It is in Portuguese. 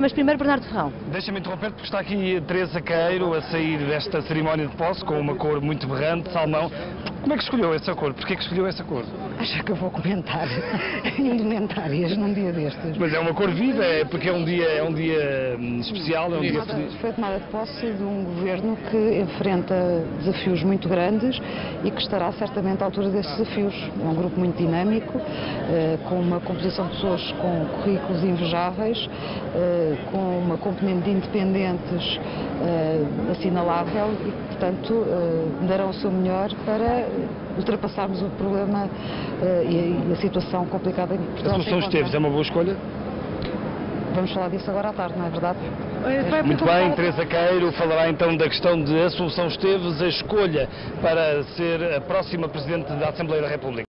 Mas primeiro, Bernardo Ferrão. Deixa-me interromper porque está aqui Teresa Queiro a sair desta cerimónia de posse com uma cor muito berrante, salmão. Como é que escolheu essa cor? Porquê que escolheu essa cor? Acha que eu vou comentar indumentárias num dia destes? Mas é uma cor viva, é porque é um dia, é um dia hum, especial, é um dia feliz. Foi tomada de posse de um governo que enfrenta desafios muito grandes e que estará certamente à altura desses desafios. É um grupo muito dinâmico, eh, com uma composição de pessoas com currículos invejáveis, eh, com uma componente de independentes eh, assinalável e, portanto, darão o seu melhor para ultrapassarmos o problema eh, e a situação complicada em que A Portugal se solução. Esteves é uma boa escolha? Vamos falar disso agora à tarde, não é verdade? Muito bem, Teresa Queiro falará então da questão de Assunção Esteves, a escolha para ser a próxima Presidente da Assembleia da República.